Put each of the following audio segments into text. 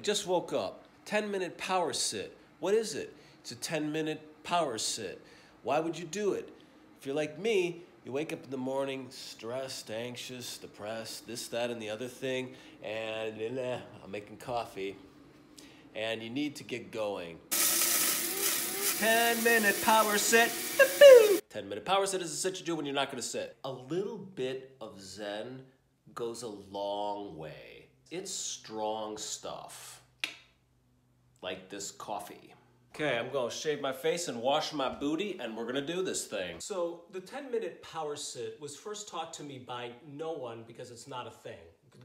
I just woke up. 10 minute power sit. What is it? It's a 10 minute power sit. Why would you do it? If you're like me, you wake up in the morning stressed, anxious, depressed, this, that, and the other thing, and eh, I'm making coffee, and you need to get going. 10 minute power sit. 10 minute power sit is a sit you do when you're not gonna sit. A little bit of Zen goes a long way. It's strong stuff. Like this coffee. Okay, I'm gonna shave my face and wash my booty, and we're gonna do this thing. So, the 10 minute power sit was first taught to me by no one because it's not a thing.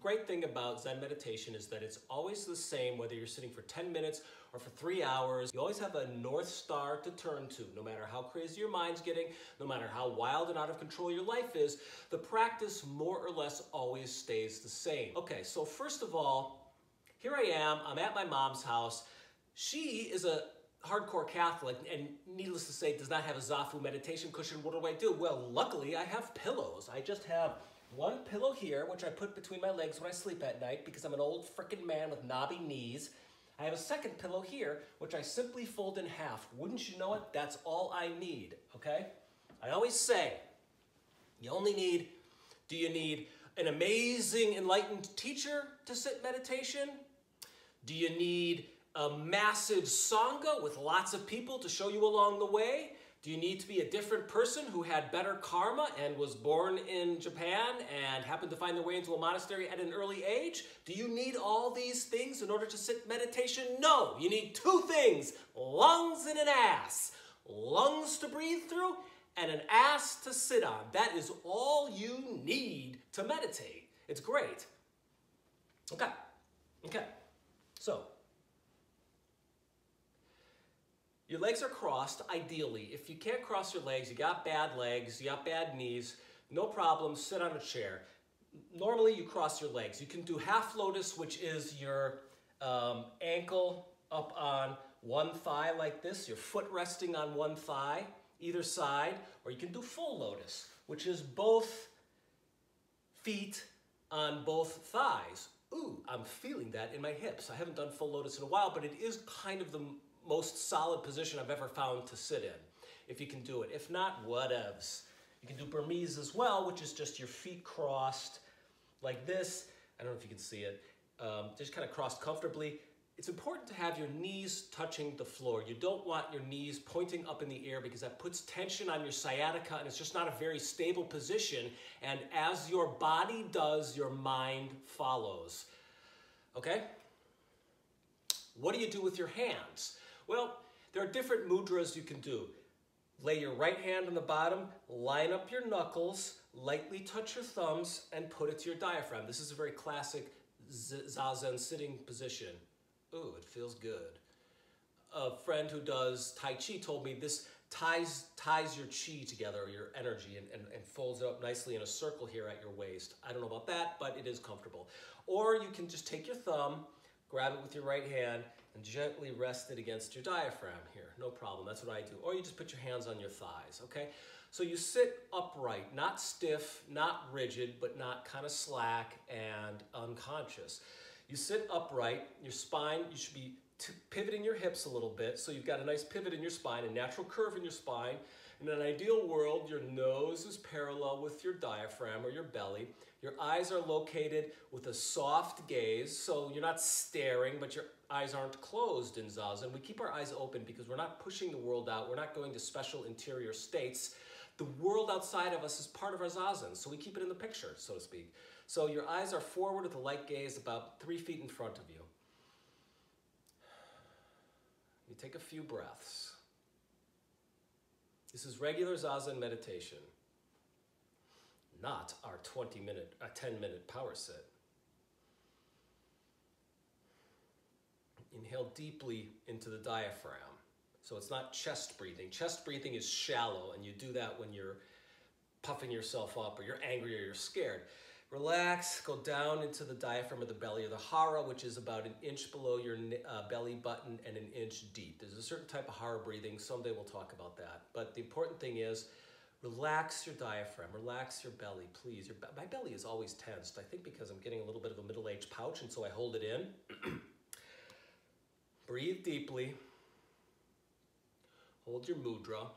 Great thing about Zen meditation is that it's always the same whether you're sitting for 10 minutes or for three hours. You always have a North Star to turn to. No matter how crazy your mind's getting, no matter how wild and out of control your life is, the practice more or less always stays the same. Okay, so first of all, here I am, I'm at my mom's house. She is a hardcore Catholic and needless to say does not have a Zafu meditation cushion. What do I do? Well, luckily I have pillows. I just have one pillow here, which I put between my legs when I sleep at night because I'm an old freaking man with knobby knees. I have a second pillow here, which I simply fold in half. Wouldn't you know it? That's all I need, okay? I always say, you only need, do you need an amazing enlightened teacher to sit meditation? Do you need a massive Sangha with lots of people to show you along the way? Do you need to be a different person who had better karma and was born in Japan and happened to find their way into a monastery at an early age? Do you need all these things in order to sit meditation? No, you need two things lungs and an ass. Lungs to breathe through and an ass to sit on. That is all you need to meditate. It's great. Okay, okay. So, Your legs are crossed, ideally. If you can't cross your legs, you got bad legs, you got bad knees, no problem, sit on a chair. Normally you cross your legs. You can do half lotus, which is your um, ankle up on one thigh like this, your foot resting on one thigh, either side, or you can do full lotus, which is both feet on both thighs. Ooh, I'm feeling that in my hips. I haven't done full lotus in a while, but it is kind of the most solid position I've ever found to sit in, if you can do it. If not, whatevs. You can do Burmese as well, which is just your feet crossed like this. I don't know if you can see it. Um, just kind of crossed comfortably. It's important to have your knees touching the floor. You don't want your knees pointing up in the air because that puts tension on your sciatica and it's just not a very stable position. And as your body does, your mind follows. Okay? What do you do with your hands? Well, there are different mudras you can do. Lay your right hand on the bottom, line up your knuckles, lightly touch your thumbs, and put it to your diaphragm. This is a very classic zazen sitting position. Ooh, it feels good. A friend who does Tai Chi told me this ties ties your chi together, your energy, and, and, and folds it up nicely in a circle here at your waist. I don't know about that, but it is comfortable. Or you can just take your thumb, grab it with your right hand, and gently rest it against your diaphragm here. No problem, that's what I do. Or you just put your hands on your thighs, okay? So you sit upright, not stiff, not rigid, but not kind of slack and unconscious. You sit upright, your spine, you should be pivoting your hips a little bit so you've got a nice pivot in your spine, a natural curve in your spine. In an ideal world, your nose is parallel with your diaphragm or your belly. Your eyes are located with a soft gaze, so you're not staring, but your eyes aren't closed in Zazen. We keep our eyes open because we're not pushing the world out. We're not going to special interior states. The world outside of us is part of our Zazen, so we keep it in the picture, so to speak. So your eyes are forward with a light gaze about three feet in front of you. You take a few breaths. This is regular Zazen meditation, not our 20 minute, a 10 minute power sit. Inhale deeply into the diaphragm. So it's not chest breathing. Chest breathing is shallow, and you do that when you're puffing yourself up or you're angry or you're scared. Relax, go down into the diaphragm of the belly or the hara, which is about an inch below your uh, belly button and an inch deep. There's a certain type of hara breathing. Someday we'll talk about that. But the important thing is relax your diaphragm, relax your belly, please. Your, my belly is always tensed. I think because I'm getting a little bit of a middle-aged pouch, and so I hold it in. Breathe deeply. Hold your mudra.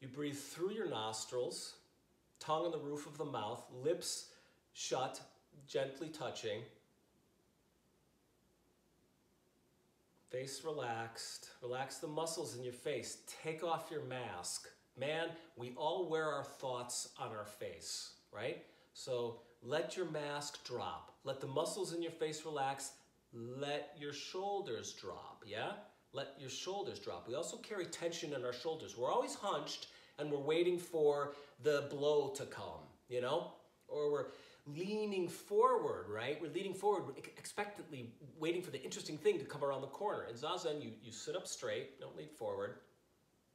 You breathe through your nostrils, tongue on the roof of the mouth, lips shut, gently touching. Face relaxed. Relax the muscles in your face. Take off your mask. Man, we all wear our thoughts on our face, right? So let your mask drop. Let the muscles in your face relax. Let your shoulders drop, yeah? Let your shoulders drop. We also carry tension in our shoulders. We're always hunched and we're waiting for the blow to come, you know? Or we're leaning forward, right? We're leaning forward expectantly, waiting for the interesting thing to come around the corner. In Zazen, you, you sit up straight, don't lean forward,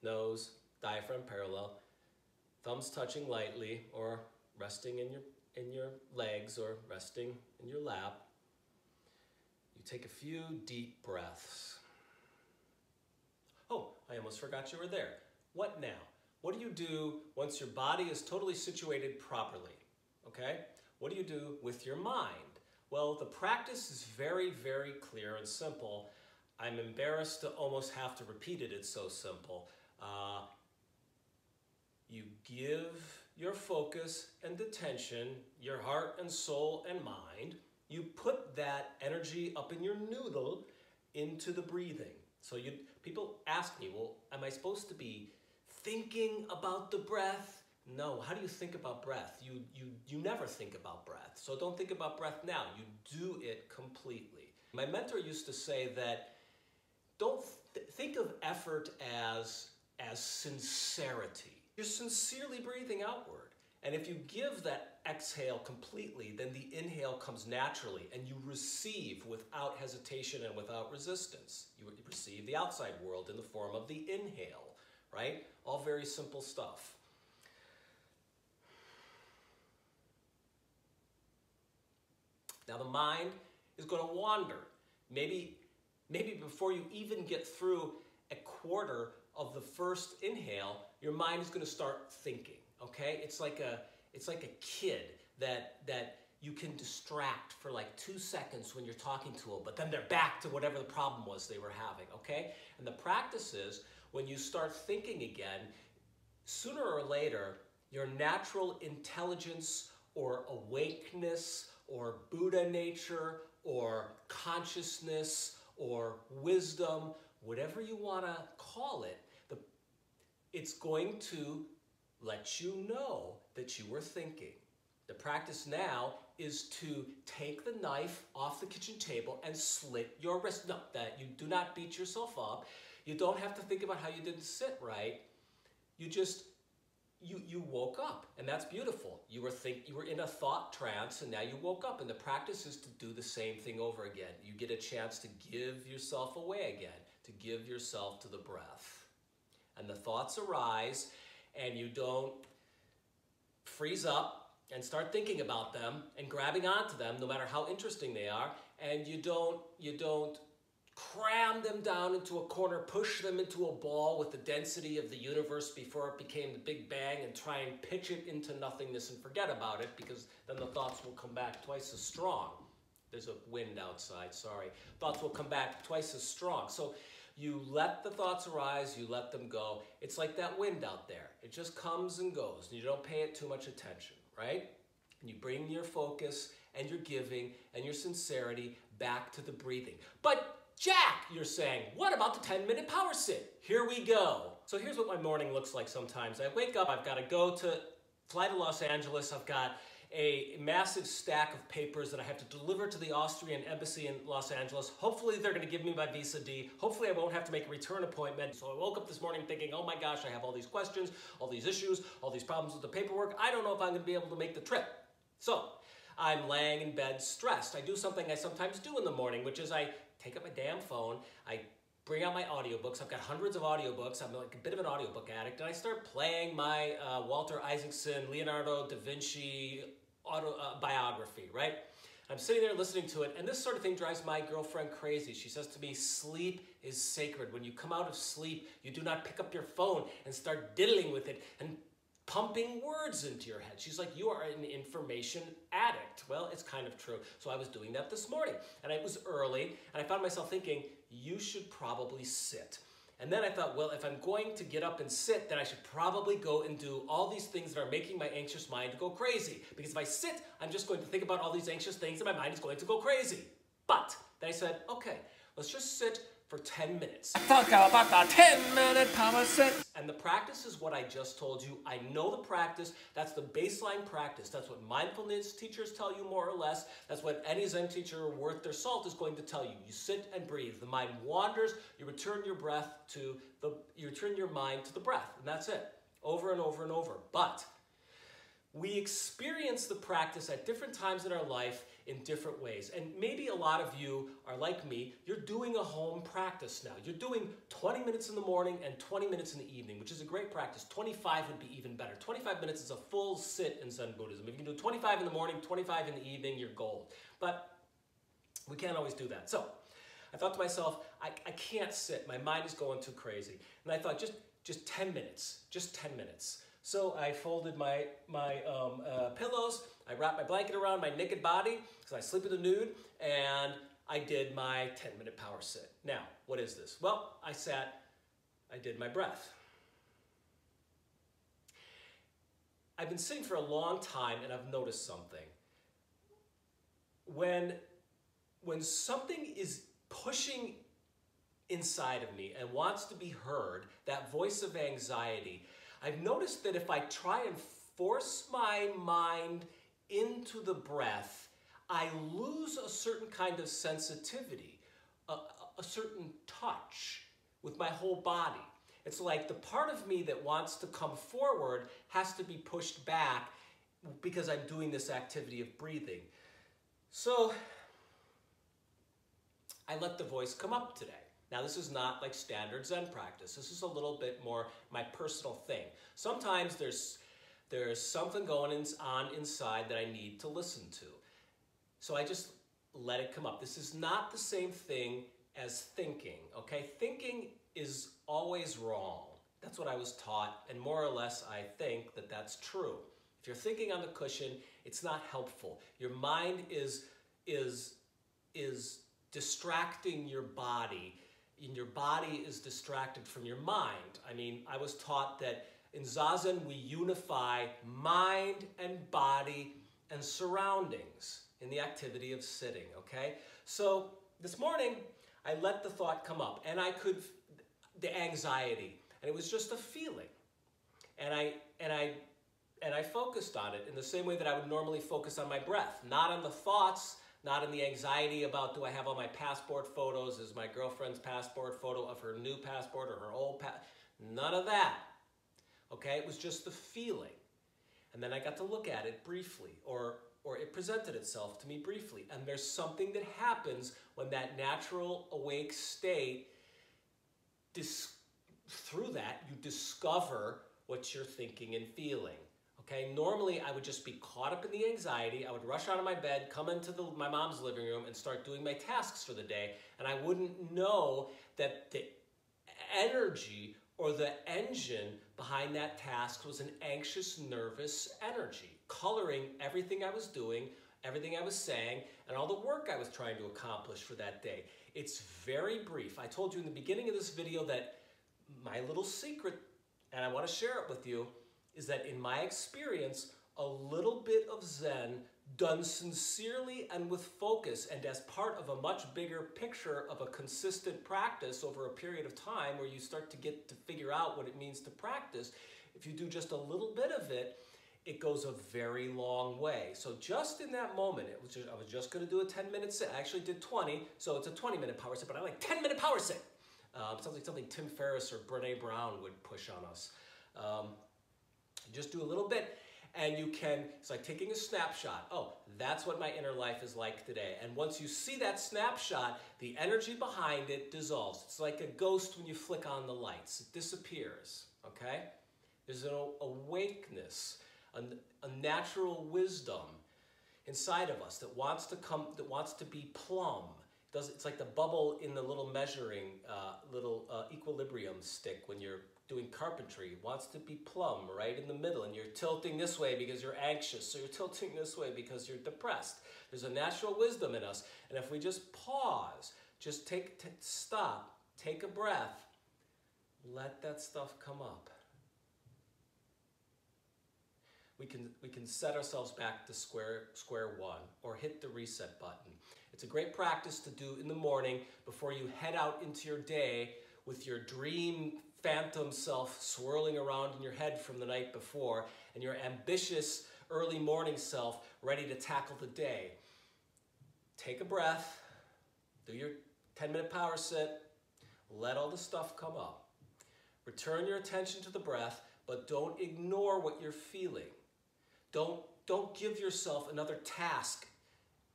nose, diaphragm parallel, thumbs touching lightly or resting in your, in your legs or resting in your lap. You take a few deep breaths. I almost forgot you were there. What now? What do you do once your body is totally situated properly? Okay? What do you do with your mind? Well, the practice is very, very clear and simple. I'm embarrassed to almost have to repeat it, it's so simple. Uh, you give your focus and attention, your heart and soul and mind, you put that energy up in your noodle into the breathing. So you people ask me, well, am I supposed to be thinking about the breath. No, how do you think about breath? You, you, you never think about breath. So don't think about breath now. You do it completely. My mentor used to say that don't th- think of effort as, as sincerity. You're sincerely breathing outward. And if you give that exhale completely, then the inhale comes naturally and you receive without hesitation and without resistance. You receive the outside world in the form of the inhale right? All very simple stuff. Now the mind is going to wander. Maybe, maybe before you even get through a quarter of the first inhale, your mind is going to start thinking. Okay, it's like a it's like a kid that that you can distract for like two seconds when you're talking to them, but then they're back to whatever the problem was they were having. Okay, and the practice is when you start thinking again, sooner or later, your natural intelligence or awakeness or Buddha nature or consciousness or wisdom, whatever you want to call it, the, it's going to let you know that you were thinking. The practice now is to take the knife off the kitchen table and slit your wrist. No, that you do not beat yourself up. You don't have to think about how you didn't sit right. You just you you woke up and that's beautiful. You were think you were in a thought trance and now you woke up and the practice is to do the same thing over again. You get a chance to give yourself away again, to give yourself to the breath. And the thoughts arise and you don't freeze up and start thinking about them and grabbing onto them no matter how interesting they are and you don't you don't cram them down into a corner, push them into a ball with the density of the universe before it became the Big Bang, and try and pitch it into nothingness and forget about it because then the thoughts will come back twice as strong. There's a wind outside, sorry. Thoughts will come back twice as strong. So you let the thoughts arise, you let them go. It's like that wind out there. It just comes and goes, and you don't pay it too much attention, right? And you bring your focus and your giving and your sincerity back to the breathing. But Jack, you're saying, what about the 10 minute power sit? Here we go. So here's what my morning looks like sometimes. I wake up, I've got to go to, fly to Los Angeles, I've got a massive stack of papers that I have to deliver to the Austrian embassy in Los Angeles. Hopefully they're gonna give me my visa D. Hopefully I won't have to make a return appointment. So I woke up this morning thinking, oh my gosh, I have all these questions, all these issues, all these problems with the paperwork. I don't know if I'm gonna be able to make the trip. So I'm laying in bed stressed. I do something I sometimes do in the morning, which is I take up my damn phone, I bring out my audiobooks. I've got hundreds of audiobooks. I'm like a bit of an audiobook addict. And I start playing my uh, Walter Isaacson, Leonardo da Vinci auto, uh, biography, right? I'm sitting there listening to it, and this sort of thing drives my girlfriend crazy. She says to me, Sleep is sacred. When you come out of sleep, you do not pick up your phone and start diddling with it and pumping words into your head. She's like, You are an information addict. Well, it's kind of true. So I was doing that this morning, and it was early, and I found myself thinking, You should probably sit. And then I thought, well, if I'm going to get up and sit, then I should probably go and do all these things that are making my anxious mind go crazy. Because if I sit, I'm just going to think about all these anxious things and my mind is going to go crazy. But then I said, okay, let's just sit for 10 minutes. I Talk about the 10 minute power sit. And the practice is what I just told you. I know the practice. That's the baseline practice. That's what mindfulness teachers tell you more or less. That's what any Zen teacher worth their salt is going to tell you. You sit and breathe. The mind wanders. You return your breath to the, you return your mind to the breath. And that's it. Over and over and over. But we experience the practice at different times in our life in different ways. And maybe a lot of you are like me, you're doing a home practice now. You're doing 20 minutes in the morning and 20 minutes in the evening, which is a great practice. 25 would be even better. 25 minutes is a full sit in Zen Buddhism. If you can do 25 in the morning, 25 in the evening, you're gold. But we can't always do that. So I thought to myself, I, I can't sit. My mind is going too crazy. And I thought, just, just 10 minutes, just 10 minutes. So I folded my, my um, uh, pillows, I wrapped my blanket around my naked body because I sleep in the nude, and I did my 10 minute power sit. Now, what is this? Well, I sat, I did my breath. I've been sitting for a long time and I've noticed something. When, when something is pushing inside of me and wants to be heard, that voice of anxiety, I've noticed that if I try and force my mind into the breath, I lose a certain kind of sensitivity, a, a, certain touch with my whole body. It's like the part of me that wants to come forward has to be pushed back because I'm doing this activity of breathing. So I let the voice come up today. Now, this is not like standard Zen practice. This is a little bit more my personal thing. Sometimes there's, there's something going on inside that I need to listen to. So I just let it come up. This is not the same thing as thinking, okay? Thinking is always wrong. That's what I was taught, and more or less I think that that's true. If you're thinking on the cushion, it's not helpful. Your mind is, is, is distracting your body and your body is distracted from your mind. I mean, I was taught that in Zazen we unify mind and body and surroundings in the activity of sitting, okay? So this morning, I let the thought come up and I could, the anxiety, and it was just a feeling. And I, and I, and I focused on it in the same way that I would normally focus on my breath, not on the thoughts not in the anxiety about do I have all my passport photos? Is my girlfriend's passport photo of her new passport or her old passport? None of that. Okay, it was just the feeling. And then I got to look at it briefly, or, or it presented itself to me briefly. And there's something that happens when that natural awake state, through that, you discover what you're thinking and feeling. Okay, normally I would just be caught up in the anxiety. I would rush out of my bed, come into the, my mom's living room, and start doing my tasks for the day. And I wouldn't know that the energy or the engine behind that task was an anxious, nervous energy, coloring everything I was doing, everything I was saying, and all the work I was trying to accomplish for that day. It's very brief. I told you in the beginning of this video that my little secret, and I want to share it with you, is that in my experience, a little bit of Zen done sincerely and with focus and as part of a much bigger picture of a consistent practice over a period of time where you start to get to figure out what it means to practice, if you do just a little bit of it, it goes a very long way. So just in that moment, it was just, I was just gonna do a 10 minute sit. I actually did 20, so it's a 20 minute power sit, but I like 10 minute power sit. Um, sounds like something Tim Ferriss or Brene Brown would push on us. Um, just do a little bit and you can, it's like taking a snapshot. Oh, that's what my inner life is like today. And once you see that snapshot, the energy behind it dissolves. It's like a ghost when you flick on the lights. It disappears, okay? There's an awakeness, a, a natural wisdom inside of us that wants to come, that wants to be plumb, does it's like the bubble in the little measuring uh, little uh, equilibrium stick when you're doing carpentry. It wants to be plumb right in the middle and you're tilting this way because you're anxious so you're tilting this way because you're depressed. There's a natural wisdom in us and if we just pause just take stop take a breath let that stuff come up. We can we can set ourselves back to square square one or hit the reset button it's a great practice to do in the morning before you head out into your day with your dream phantom self swirling around in your head from the night before and your ambitious early morning self ready to tackle the day. Take a breath, do your 10 minute power sit, let all the stuff come up. Return your attention to the breath, but don't ignore what you're feeling. Don't, don't give yourself another task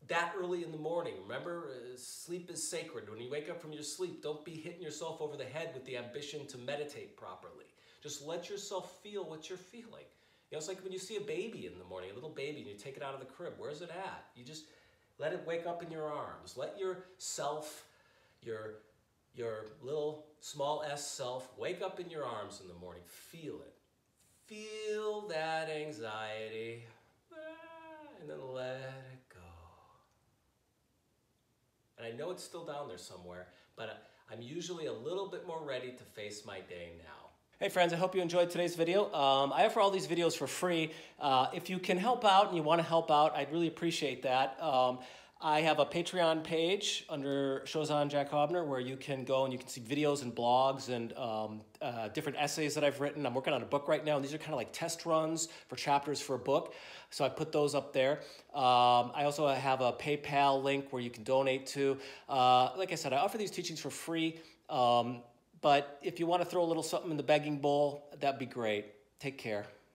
that early in the morning. Remember, uh, sleep is sacred. When you wake up from your sleep, don't be hitting yourself over the head with the ambition to meditate properly. Just let yourself feel what you're feeling. You know, it's like when you see a baby in the morning, a little baby, and you take it out of the crib. Where's it at? You just let it wake up in your arms. Let yourself, your your little small s self, wake up in your arms in the morning. Feel it. Feel that anxiety, ah, and then let it and I know it's still down there somewhere, but I'm usually a little bit more ready to face my day now. Hey friends, I hope you enjoyed today's video. Um, I offer all these videos for free. Uh, if you can help out and you want to help out, I'd really appreciate that. Um, I have a Patreon page under Shozan Jack Haubner where you can go and you can see videos and blogs and um, uh, different essays that I've written. I'm working on a book right now, and these are kind of like test runs for chapters for a book. So I put those up there. Um, I also have a PayPal link where you can donate to. Uh, like I said, I offer these teachings for free. Um, but if you want to throw a little something in the begging bowl, that'd be great. Take care.